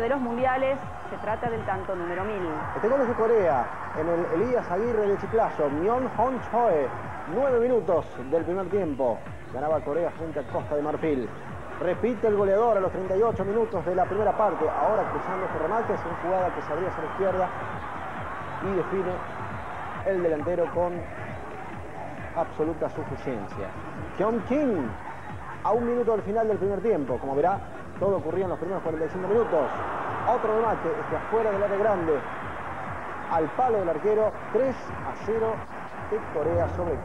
de los mundiales. Se trata del tanto número 1000. Este gol es de Corea, en el Elías Aguirre de Chiclayo, Myon Hon Choe. Nueve minutos del primer tiempo. Ganaba Corea frente a Costa de Marfil. Repite el goleador a los 38 minutos de la primera parte. Ahora cruzando este remate, es una jugada que se abría hacia la izquierda y define el delantero con absoluta suficiencia. Hyun Kim, a un minuto del final del primer tiempo. Como verá, todo ocurría en los primeros 45 minutos. Otro remate, este afuera del área grande. Al palo del arquero, 3 a 0 de Corea sobre